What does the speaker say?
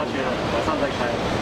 下去了马上再开。